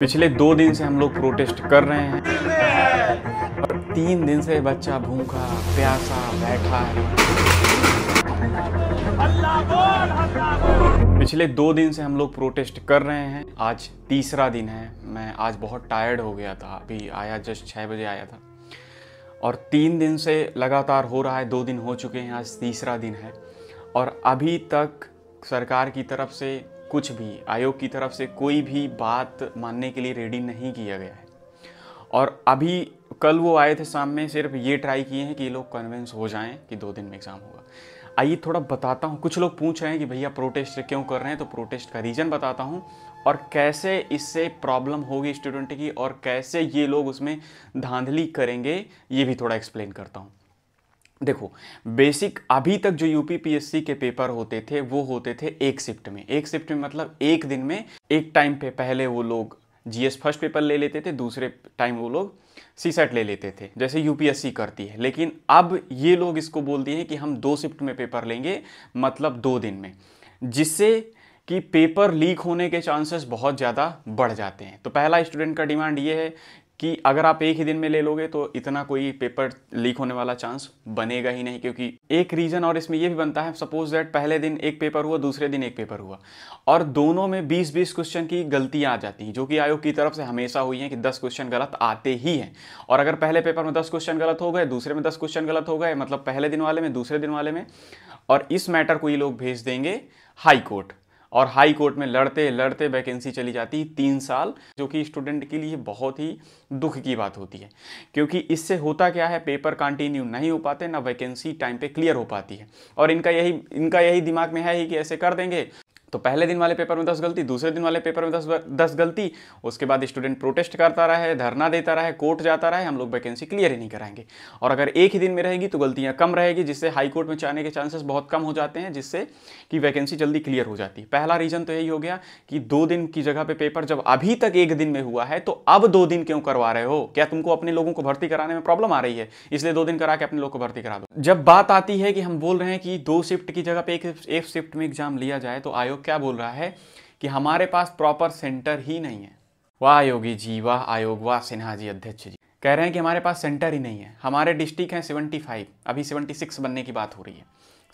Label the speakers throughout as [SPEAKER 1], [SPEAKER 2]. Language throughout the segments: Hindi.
[SPEAKER 1] पिछले दो दिन से हम लोग प्रोटेस्ट कर रहे हैं। और तीन दिन से बच्चा भूखा, प्यासा, बैठा है। पिछले दो दिन से हम लोग प्रोटेस्ट कर रहे हैं। आज तीसरा दिन है। मैं आज बहुत टायर्ड हो गया था। अभी आया जस्ट छः बजे आया था। और तीन दिन से लगातार हो रहा है। दो दिन हो चुके हैं। आज तीसरा दिन है। और अभी तक सरकार की तरफ़ से कुछ भी, आयोग की तरफ़ से कोई भी बात मानने के लिए रेडी नहीं किया गया है। और अभी कल वो आए थे सामने, सिर्फ़ ये ट्राई किए हैं कि ये लोग कन्विंस हो जाएँ कि दो दिन में एग्ज़ाम होगा। आइए थोड़ा बताता हूँ, कुछ लोग पूछ रहे हैं कि भैया प्रोटेस्ट क्यों कर रहे हैं तो प्रोटेस्ट का रीज़न बताता हूँ। और कैसे इससे प्रॉब्लम होगी स्टूडेंट की, और कैसे ये लोग उसमें धांधली करेंगे, ये भी थोड़ा एक्सप्लेन करता हूँ। देखो बेसिक अभी तक जो यूपी पीएससी के पेपर होते थे, वो होते थे एक शिफ्ट में। एक शिफ्ट में मतलब एक दिन में एक टाइम पे पहले वो लोग जीएस फ़र्स्ट पेपर ले लेते थे, दूसरे टाइम वो लोग सी सेट ले लेते थे, जैसे यूपीएससी करती है। लेकिन अब ये लोग इसको बोल दिए हैं कि हम दो शिफ्ट में पेपर लेंगे मतलब दो दिन में, जिससे कि पेपर लीक होने के चांसेस बहुत ज़्यादा बढ़ जाते हैं। तो पहला स्टूडेंट का डिमांड ये है कि अगर आप एक ही दिन में ले लोगे तो इतना कोई पेपर लीक होने वाला चांस बनेगा ही नहीं, क्योंकि एक रीज़न और इसमें ये भी बनता है सपोज़ दैट पहले दिन एक पेपर हुआ, दूसरे दिन एक पेपर हुआ। और दोनों में 20-20 क्वेश्चन की गलतियाँ आ जाती हैं, जो कि आयोग की तरफ़ से हमेशा हुई हैं कि 10 क्वेश्चन गलत आते ही हैं। और अगर पहले पेपर में 10 क्वेश्चन गलत हो गए, दूसरे में 10 क्वेश्चन गलत हो गए मतलब पहले दिन वाले में, दूसरे दिन वाले में, और इस मैटर को ये लोग भेज देंगे हाई कोर्ट। और हाई कोर्ट में लड़ते लड़ते वैकेंसी चली जाती तीन साल, जो कि स्टूडेंट के लिए बहुत ही दुख की बात होती है। क्योंकि इससे होता क्या है, पेपर कंटिन्यू नहीं हो पाते, ना वैकेंसी टाइम पे क्लियर हो पाती है। और इनका यही इनका यही दिमाग में है ही कि ऐसे कर देंगे। तो पहले दिन वाले पेपर में दस गलती, दूसरे दिन वाले पेपर में दस दस गलती, उसके बाद स्टूडेंट प्रोटेस्ट करता रहा है, धरना देता रहा है कोर्ट जाता रहा है, हम लोग वैकेंसी क्लियर ही नहीं कराएँगे। और अगर एक ही दिन में रहेगी तो गलतियाँ कम रहेगी, जिससे हाई कोर्ट में जाने के चांसेस बहुत कम हो जाते हैं, जिससे कि वैकेंसी जल्दी क्लियर हो जाती है। पहला रीज़न तो यही हो गया कि दो दिन की जगह पे पेपर जब अभी तक एक दिन में हुआ है तो अब दो दिन क्यों करवा रहे हो? क्या तुमको अपने लोगों को भर्ती कराने में प्रॉब्लम आ रही है? इसलिए दो दिन करा के अपने लोग को भर्ती करा दो। जब बात आती है कि हम बोल रहे हैं कि दो शिफ्ट की जगह पे एक शिफ्ट में एग्ज़ाम लिया जाए तो आयोग क्या बोल रहा है कि हमारे पास प्रॉपर सेंटर ही नहीं है। वाह योगी जी, वाह आयोग, वाह सिन्हा जी, अध्यक्ष जी। कह रहे हैं कि हमारे पास सेंटर ही नहीं है। हमारे डिस्ट्रिक्ट हैं 75 अभी 76 बनने की बात हो रही है।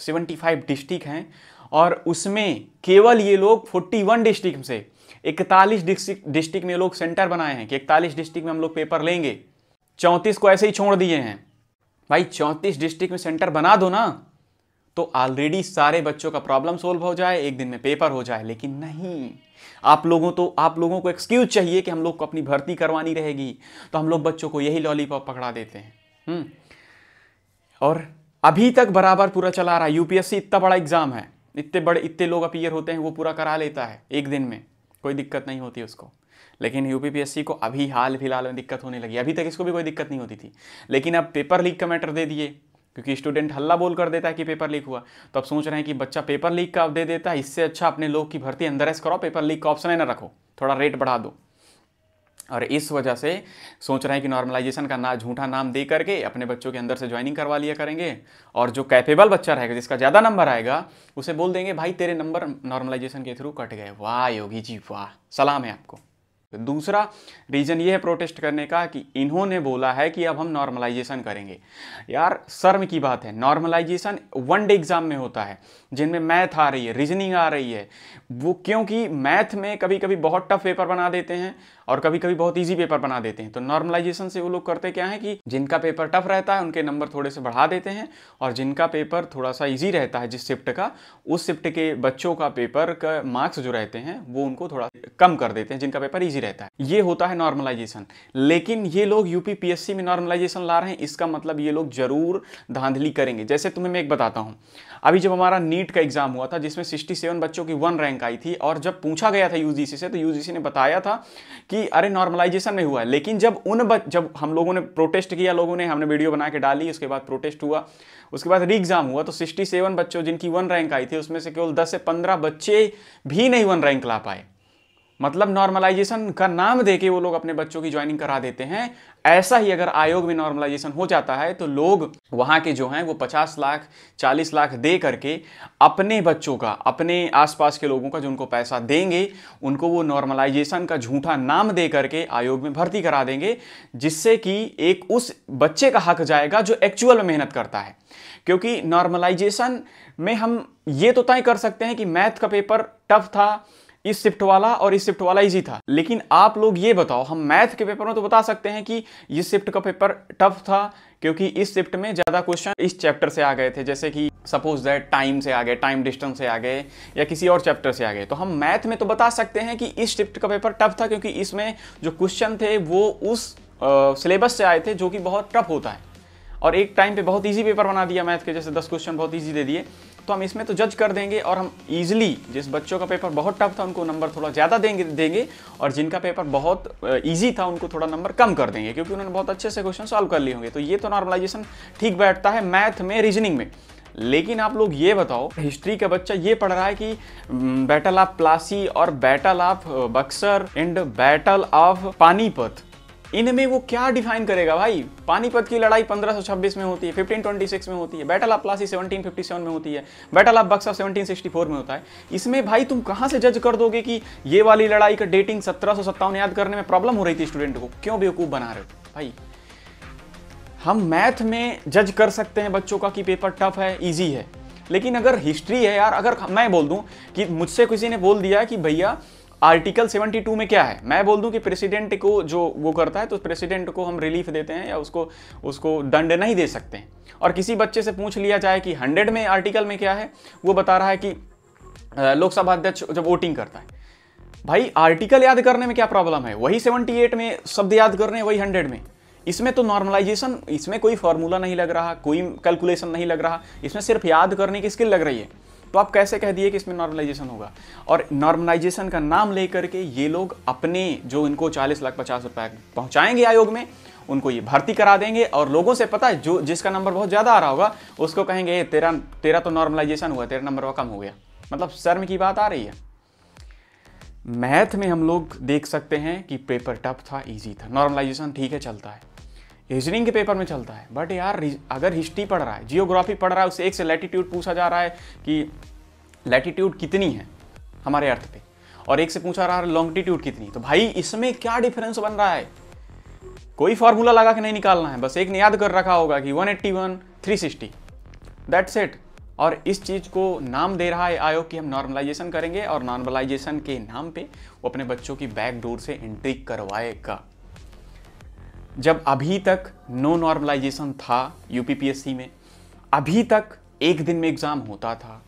[SPEAKER 1] 75 डिस्ट्रिक्ट हैं और उसमें केवल ये लोग 41 डिस्ट्रिक्ट से 41 डिस्ट्रिक्ट डिस्ट्रिक्ट में लोग सेंटर बनाए हैं कि 41 डिस्ट्रिक्ट में हम लोग पेपर लेंगे। चौंतीस को ऐसे ही छोड़ दिए हैं। भाई चौंतीस डिस्ट्रिक्ट में सेंटर बना दो ना। तो ऑलरेडी सारे बच्चों का प्रॉब्लम सोल्व हो जाए, एक दिन में पेपर हो जाए, लेकिन नहीं। आप लोगों तो आप लोगों को एक्सक्यूज चाहिए कि हम लोग को अपनी भर्ती करवानी रहेगी। तो हम लोग बच्चों को यही लॉलीपॉप पकड़ा देते हैं। हम्म। और अभी तक बराबर पूरा चला रहा है। यूपीएससी इतना बड़ा एग्ज़ाम है। इतने बड़े, इतने लोग अपीयर होते हैं, वो पूरा करा लेता है, एक दिन में। कोई दिक्कत नहीं होती उसको। लेकिन यूपीपीएससी को अभी हाल फ़िलहाल में दिक्कत होने लगी अभी तक इसको भी कोई दिक्कत नहीं होती थी। लेकिन अब पेपर लीक का मैटर दे दिए। क्योंकि स्टूडेंट हल्ला बोल कर देता है कि पेपर लीक हुआ। तो अब सोच रहे हैं कि बच्चा पेपर लीक का दे देता है, इससे अच्छा अपने लोग की भर्ती अंदर करो पेपर लीक का ऑप्शन है ना रखो, थोड़ा रेट बढ़ा दो। और इस वजह से सोच रहे हैं कि नॉर्मलाइजेशन का ना झूठा नाम दे करके अपने बच्चों के अंदर से ज्वाइनिंग करवा लिया करेंगे। और जो कैपेबल बच्चा रहेगा, जिसका ज़्यादा नंबर आएगा, उसे बोल देंगे, भाई, तेरे नंबर नॉर्मलाइजेशन के थ्रू कट गए। वाह, योगी जी, वाह। सलाम है आपको। दूसरा रीज़न ये है प्रोटेस्ट करने का कि इन्होंने बोला है कि अब हम नॉर्मलाइजेशन करेंगे। यार, शर्म की बात है। नॉर्मलाइजेशन वन डे एग्ज़ाम में होता है, जिनमें मैथ आ रही है रीजनिंग आ रही है। वो क्योंकि मैथ में कभी कभी बहुत टफ पेपर बना देते हैं और कभी कभी बहुत ईजी पेपर बना देते हैं। तो नॉर्मलाइजेशन से वो लोग करते क्या है कि जिनका पेपर टफ रहता है, उनके नंबर थोड़े से बढ़ा देते हैं और जिनका पेपर थोड़ा सा ईजी रहता है, जिस शिफ्ट का, उस शिफ्ट के बच्चों का पेपर का मार्क्स जो रहते हैं, वो उनको थोड़ा कम कर देते हैं, जिनका पेपर ईजी रहता है। ये होता है नॉर्मलाइजेशन लेकिन ये लोग यूपीपीएससी में नॉर्मलाइजेशन ला रहे हैं, इसका मतलब ये लोग ज़रूर धांधली करेंगे। जैसे तुम्हें मैं एक बताता हूँ। अभी जब हमारा नीट का एग्ज़ाम हुआ था, जिसमें 67 बच्चों की वन रैंक आई थी, और जब पूछा गया था यूजीसी से तो यूजीसी ने बताया था कि अरे नॉर्मलाइजेशन में हुआ है। लेकिन जब उन जब हम लोगों ने प्रोटेस्ट किया, लोगों ने हमने वीडियो बना के डाली, उसके बाद प्रोटेस्ट हुआ, उसके बाद री एग्ज़ाम हुआ तो 67 बच्चों जिनकी वन रैंक आई थी, उसमें से केवल 10 से 15 बच्चे भी नहीं वन रैंक ला पाए। मतलब नॉर्मलाइजेशन का नाम देके वो लोग अपने बच्चों की ज्वाइनिंग करा देते हैं। ऐसा ही अगर आयोग में नॉर्मलाइजेशन हो जाता है तो लोग वहाँ के जो हैं, वो 50 लाख 40 लाख दे करके अपने बच्चों का, अपने आसपास के लोगों का जो उनको पैसा देंगे, उनको वो नॉर्मलाइजेशन का झूठा नाम दे करके आयोग में भर्ती करा देंगे, जिससे कि एक उस बच्चे का हक जाएगा जो एक्चुअल में मेहनत करता है। क्योंकि नॉर्मलाइजेशन में हम ये तो तय कर सकते हैं कि मैथ का पेपर टफ था इस शिफ्ट वाला और इस शिफ्ट वाला इजी था। लेकिन आप लोग ये बताओ, हम मैथ के पेपर में तो बता सकते हैं कि इस शिफ्ट का पेपर टफ था, क्योंकि इस शिफ्ट में ज़्यादा क्वेश्चन इस चैप्टर से आ गए थे। जैसे कि सपोज़ दैट टाइम से आ गए टाइम डिस्टेंस से आ गए, या किसी और चैप्टर से आ गए। तो हम मैथ में तो बता सकते हैं कि इस शिफ्ट का पेपर टफ था, क्योंकि इसमें जो क्वेश्चन थे, वो उस सिलेबस से आए थे, जो कि बहुत टफ होता है। और एक टाइम पे बहुत इजी पेपर बना दिया मैथ के, जैसे दस क्वेश्चन बहुत इजी दे दिए। तो हम इसमें तो जज कर देंगे और हम इजीली जिस बच्चों का पेपर बहुत टफ था, उनको नंबर थोड़ा ज़्यादा देंगे देंगे और जिनका पेपर बहुत ईजी था, उनको थोड़ा नंबर कम कर देंगे, क्योंकि उन्होंने बहुत अच्छे से क्वेश्चन सॉल्व कर लिए होंगे। तो ये तो नॉर्मलाइजेशन ठीक बैठता है मैथ में रीजनिंग में। लेकिन आप लोग ये बताओ हिस्ट्री का बच्चा ये पढ़ रहा है कि बैटल ऑफ़ प्लासी और battle of Buxar and battle of Panipat इनमें वो क्या डिफाइन करेगा भाई? पानीपत की लड़ाई 1526 में होती है 1526 में होती है बैटल ऑफ़ प्लासी 1757 में होती है बैटल ऑफ़ बक्सा 1764 में होता है। इसमें भाई तुम कहाँ से जज कर दोगे कि ये वाली लड़ाई का डेटिंग सत्रह याद करने में प्रॉब्लम हो रही थी स्टूडेंट को? क्यों बेवकूफ़ बना रहे हो? भाई, हम मैथ में जज कर सकते हैं बच्चों का कि पेपर टफ है ईजी है। लेकिन अगर हिस्ट्री है यार, अगर मैं बोल दूँ कि मुझसे किसी ने बोल दिया कि भैया आर्टिकल 72 में क्या है? मैं बोल दूँ कि प्रेसिडेंट को जो वो करता है तो प्रेसिडेंट को हम रिलीफ देते हैं या उसको उसको दंड नहीं दे सकते और किसी बच्चे से पूछ लिया जाए कि हंड्रेड में आर्टिकल में क्या है, वो बता रहा है कि लोकसभा अध्यक्ष जब वोटिंग करता है। भाई, आर्टिकल याद करने में क्या प्रॉब्लम है? वही 78 में शब्द याद करने, वही हंड्रेड में। इसमें तो नॉर्मलाइजेशन, इसमें कोई फॉर्मूला नहीं लग रहा, कोई कैलकुलेशन नहीं लग रहा। इसमें सिर्फ़ याद करने की स्किल लग रही है। तो आप कैसे कह दिए कि इसमें नॉर्मलाइजेशन होगा? और नॉर्मलाइजेशन का नाम लेकर के ये लोग अपने जो इनको चालीस लाख पचास रुपए पहुंचाएँगे आयोग में, उनको ये भर्ती करा देंगे और लोगों से पता है, जो जिसका नंबर बहुत ज़्यादा आ रहा होगा, उसको कहेंगे तेरा तेरा तो नॉर्मलाइजेशन हुआ, तेरा नंबर कम हो गया। मतलब शर्म की बात आ रही है। मैथ में हम लोग देख सकते हैं कि पेपर टफ था इजी था। नॉर्मलाइजेशन ठीक है, चलता है। रीजनिंग के पेपर में चलता है। बट यार अगर हिस्ट्री पढ़ रहा है जियोग्राफी पढ़ रहा है उससे एक से लैटिट्यूड पूछा जा रहा है कि लैटिट्यूड कितनी है हमारे अर्थ पे? और एक से पूछा रहा है लॉन्गिट्यूड कितनी? तो भाई, इसमें क्या डिफरेंस बन रहा है? कोई फॉर्मूला लगा के नहीं निकालना है। बस एक ने याद कर रखा होगा कि 181 360 दैट्स इट और इस चीज़ को नाम दे रहा है आयोग कि हम नॉर्मलाइजेशन करेंगे और नॉर्मलाइजेशन के नाम पे वो अपने बच्चों की बैक डोर से एंट्री करवाएगा। जब अभी तक नो नॉर्मलाइजेशन था यूपीपीएससी में, अभी तक एक दिन में एग्ज़ाम होता था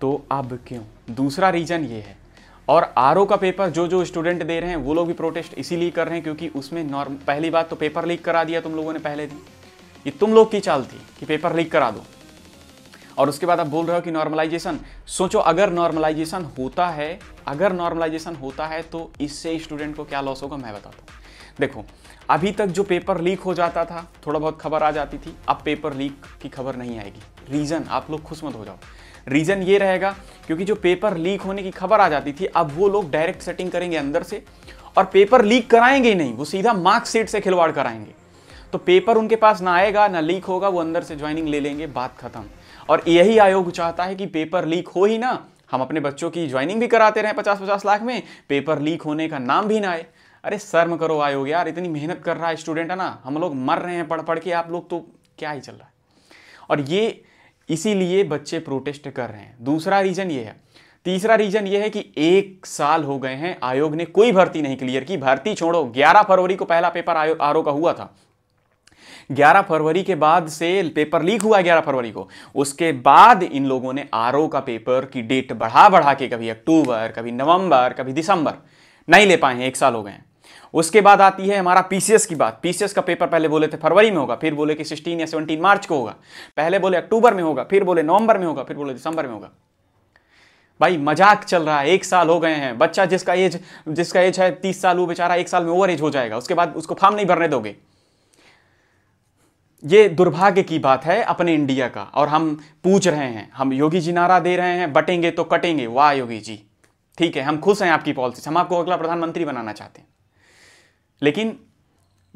[SPEAKER 1] तो अब क्यों? दूसरा रीज़न ये है। और आरओ का पेपर जो जो स्टूडेंट दे रहे हैं, वो लोग भी प्रोटेस्ट इसीलिए कर रहे हैं क्योंकि उसमें नॉर्म पहली बात तो पेपर लीक करा दिया तुम लोगों ने पहले दिन। ये तुम लोग की चाल थी कि पेपर लीक करा दो। और उसके बाद आप बोल रहे हो कि नॉर्मलाइजेशन सोचो, अगर नॉर्मलाइजेशन होता है, अगर नॉर्मलाइजेशन होता है तो इससे स्टूडेंट को क्या लॉस होगा? मैं बताता हूँ। देखो, अभी तक जो पेपर लीक हो जाता था, थोड़ा बहुत खबर आ जाती थी, अब पेपर लीक की खबर नहीं आएगी। रीज़न आप लोग खुश मत हो जाओ। रीज़न ये रहेगा, क्योंकि जो पेपर लीक होने की खबर आ जाती थी, अब वो लोग डायरेक्ट सेटिंग करेंगे अंदर से, और पेपर लीक कराएँगे ही नहीं, वो सीधा मार्कशीट से खिलवाड़ कराएँगे। तो पेपर उनके पास ना आएगा, ना लीक होगा, वो अंदर से ज्वाइनिंग ले लेंगे, बात खत्म। और यही आयोग चाहता है कि पेपर लीक हो ही ना, हम अपने बच्चों की ज्वाइनिंग भी कराते रहे पचास पचास लाख में पेपर लीक होने का नाम भी ना आए। अरे शर्म करो आयोग यार, इतनी मेहनत कर रहा है स्टूडेंट, है ना? हम लोग मर रहे हैं, पढ़ पढ़ के, आप लोग तो क्या ही चल रहा है? और ये इसीलिए बच्चे प्रोटेस्ट कर रहे हैं। दूसरा रीजन ये है। तीसरा रीजन ये है कि एक साल हो गए हैं, आयोग ने कोई भर्ती नहीं क्लियर की। भर्ती छोड़ो 11 फरवरी को पहला पेपर आयोग आर का हुआ था। 11 फरवरी के बाद से पेपर लीक हुआ 11 फरवरी को। उसके बाद इन लोगों ने आरओ का पेपर की डेट बढ़ा बढ़ा के कभी अक्टूबर, कभी नवंबर, कभी दिसंबर, नहीं ले पाए हैं, एक साल हो गए हैं। उसके बाद आती है हमारा पीसीएस की बात। पीसीएस का पेपर पहले बोले थे फरवरी में होगा, फिर बोले कि सिक्सटीन या सेवनटीन मार्च को होगा। पहले बोले अक्टूबर में होगा, फिर बोले नवंबर में होगा, फिर बोले दिसंबर में होगा। भाई, मज़ाक चल रहा है, एक साल हो गए हैं। बच्चा जिसका एज जिसका एज है तीस साल, वो बेचारा एक साल में ओवर एज हो जाएगा। उसके बाद उसको फार्म नहीं भरने दोगे। ये दुर्भाग्य की बात है अपने इंडिया का। और हम पूछ रहे हैं, हम योगी जी नारा दे रहे हैं, बटेंगे तो कटेंगे। वाह योगी जी। ठीक है, हम खुश हैं आपकी पॉलिसी हम आपको अगला प्रधानमंत्री बनाना चाहते हैं। लेकिन,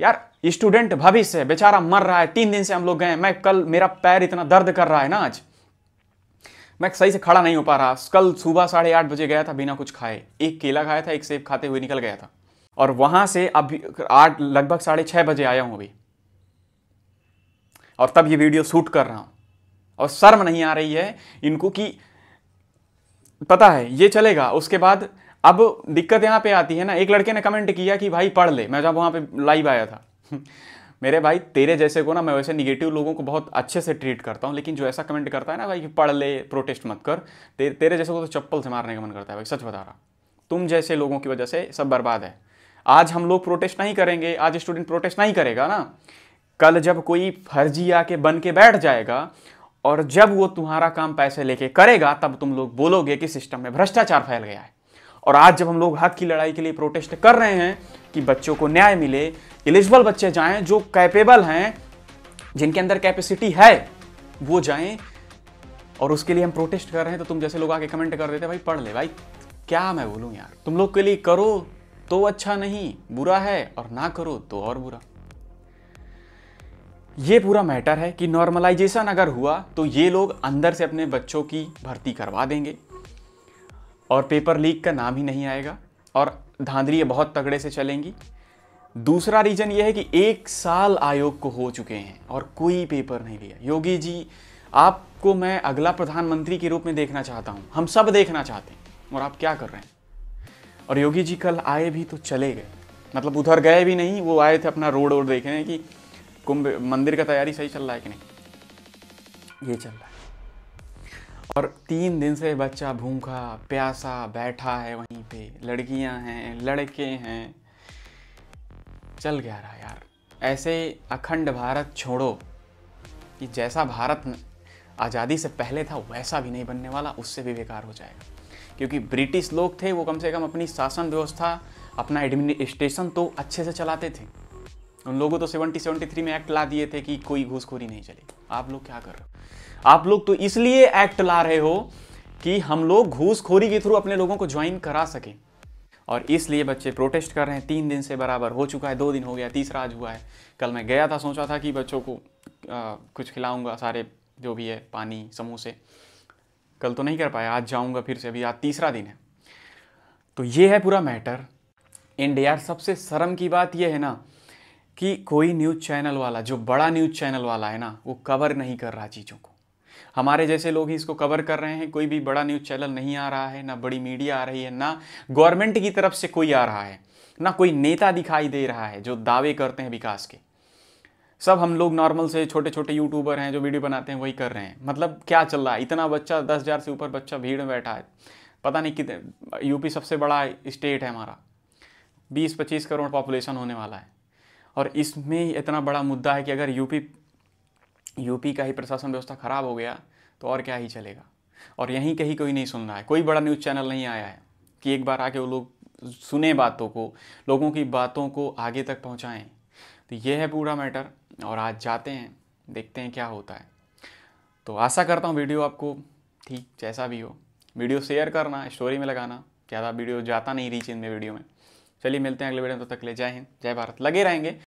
[SPEAKER 1] यार स्टूडेंट भविष्य है, बेचारा मर रहा है, तीन दिन से हम लोग गए मैं कल, मेरा पैर इतना दर्द कर रहा है ना आज। मैं सही से खड़ा नहीं हो पा रहा। कल सुबह साढ़े आठ बजे गया था, बिना कुछ खाए। एक केला खाया था, एक सेब खाते हुए निकल गया था। और वहाँ से अभी आठ, लगभग साढ़े छह बजे आया हूँ अभी। और तब ये वीडियो शूट कर रहा हूँ। और शर्म नहीं आ रही है इनको कि, पता है, ये चलेगा। उसके बाद अब दिक्कत यहाँ पे आती है ना एक लड़के ने कमेंट किया कि भाई पढ़ ले मैं जब वहाँ पे लाइव आया था। मेरे भाई तेरे जैसे को ना मैं वैसे निगेटिव लोगों को बहुत अच्छे से ट्रीट करता हूँ लेकिन जो ऐसा कमेंट करता है ना भाई कि पढ़ ले प्रोटेस्ट मत कर ते, तेरे जैसे को तो चप्पल से मारने का मन करता है भाई सच बता रहा तुम जैसे लोगों की वजह से सब बर्बाद है। आज हम लोग प्रोटेस्ट नहीं करेंगे आज स्टूडेंट प्रोटेस्ट नहीं करेगा ना। कल जब कोई फर्जी आके बन के बैठ जाएगा और जब वो तुम्हारा काम पैसे लेके करेगा तब तुम लोग बोलोगे कि सिस्टम में भ्रष्टाचार फैल गया है। और आज जब हम लोग हक की लड़ाई के लिए प्रोटेस्ट कर रहे हैं कि बच्चों को न्याय मिले एलिजिबल बच्चे जाएँ जो कैपेबल हैं, जिनके अंदर कैपेसिटी है, वो जाएँ और उसके लिए हम प्रोटेस्ट कर रहे हैं। तो तुम जैसे लोग आके कमेंट कर देते, भाई, पढ़ ले, भाई, क्या मैं बोलूँ यार? तुम लोग के लिए करो तो अच्छा नहीं, बुरा है और ना करो तो और बुरा। ये पूरा मैटर है कि नॉर्मलाइजेशन अगर हुआ तो ये लोग अंदर से अपने बच्चों की भर्ती करवा देंगे। और पेपर लीक का नाम ही नहीं आएगा, और धांधली बहुत तगड़े से चलेंगी। दूसरा रीजन ये है कि एक साल आयोग को हो चुके हैं और कोई पेपर नहीं लिया। योगी जी, आपको मैं अगला प्रधानमंत्री के रूप में देखना चाहता हूँ। हम सब देखना चाहते हैं, और आप क्या कर रहे हैं? और योगी जी कल आए भी तो चले गए। मतलब उधर गए भी नहीं, वो आए थे अपना रोड वोड देखने कि कुंभ मंदिर का तैयारी सही चल रहा है कि नहीं? ये चल रहा है। और तीन दिन से बच्चा भूखा, प्यासा बैठा है वहीं पे। लड़कियाँ हैं, लड़के हैं। चल गया रहा यार। ऐसे अखंड भारत छोड़ो कि जैसा भारत आज़ादी से पहले था, वैसा भी नहीं बनने वाला, उससे भी बेकार हो जाएगा। क्योंकि ब्रिटिश लोग थे, वो कम से कम अपनी शासन व्यवस्था, अपना एडमिनिस्ट्रेशन तो अच्छे से चलाते थे। उन लोगों तो सेवेंटी सेवेंटी थ्री में एक्ट ला दिए थे कि कोई घूसखोरी नहीं चली। आप लोग क्या कर रहे हो? आप लोग तो इसलिए एक्ट ला रहे हो कि हम लोग घूसखोरी के थ्रू अपने लोगों को ज्वाइन करा सकें। और इसलिए बच्चे प्रोटेस्ट कर रहे हैं। तीन दिन से बराबर हो चुका है दो दिन हो गया तीसरा आज हुआ है। कल मैं गया था सोचा था कि बच्चों को आ, कुछ खिलाऊँगा सारे जो भी है पानी समोसे। कल तो नहीं कर पाया आज जाऊँगा फिर से अभी आज तीसरा दिन है। तो ये है पूरा मैटर इंडिया सबसे शर्म की बात यह है ना कि कोई न्यूज़ चैनल वाला, जो बड़ा न्यूज़ चैनल वाला है ना, वो कवर नहीं कर रहा चीज़ों को। हमारे जैसे लोग ही इसको कवर कर रहे हैं, कोई भी बड़ा न्यूज़ चैनल नहीं आ रहा है, ना बड़ी मीडिया आ रही है, ना गवर्नमेंट की तरफ़ से कोई आ रहा है, ना कोई नेता दिखाई दे रहा है, जो दावे करते हैं विकास के। सब हम लोग नॉर्मल से छोटे छोटे यूट्यूबर हैं, जो वीडियो बनाते हैं, वही कर रहे हैं। मतलब क्या चल रहा है? इतना बच्चा, दस हज़ार से ऊपर बच्चा भीड़ में बैठा है। पता नहीं कितने, यूपी सबसे बड़ा स्टेट है हमारा। बीस पच्चीस करोड़ पॉपुलेशन होने वाला है। और इसमें इतना बड़ा मुद्दा है कि अगर यूपी यूपी का ही प्रशासन व्यवस्था ख़राब हो गया तो और क्या ही चलेगा? और यहीं कहीं कोई नहीं सुन रहा है। कोई बड़ा न्यूज़ चैनल नहीं आया है कि एक बार आके वो लोग सुने बातों को, लोगों की बातों को आगे तक पहुँचाएँ। तो ये है पूरा मैटर और आज जाते हैं, देखते हैं क्या होता है। तो आशा करता हूँ वीडियो आपको ठीक जैसा भी हो। वीडियो शेयर करना, स्टोरी में लगाना, ज़्यादा वीडियो जाता नहीं रीच इन में वीडियो में। चलिए मिलते हैं अगले वीडियो में तो तक ले जय हिंद, जय भारत। लगे रहेंगे।